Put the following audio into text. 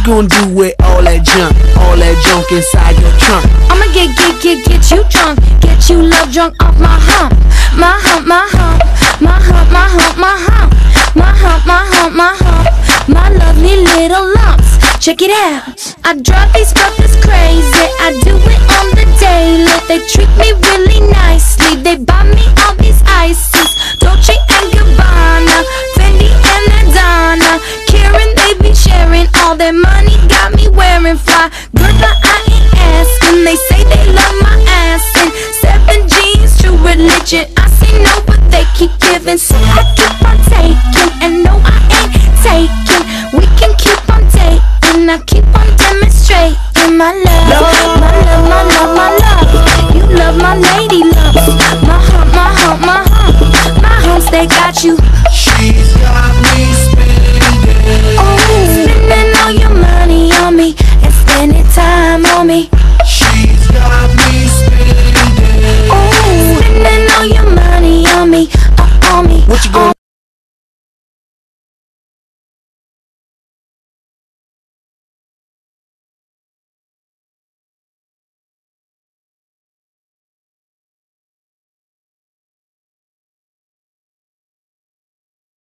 you gonna do with all that junk? All that junk inside your trunk? I'ma get, get, get, get you drunk. Get you love drunk off my hump. My hump, my hump. My hump, my hump, my hump. My hump, my hump, my hump. My lovely little lumps. Check it out. I drive these brothers crazy. I do it on the daily. They treat me their money. Got me wearing fly. Girl, but I ain't asking. They say they love my ass and seven jeans, true religion. I say no, but they keep giving, so I keep on taking. And no, I ain't taking. We can keep on dating. I keep on demonstrating my love, my love, my love, my love. You love my lady love, my hump, my hump, my hump, my humps. They got you. She's got me time on me.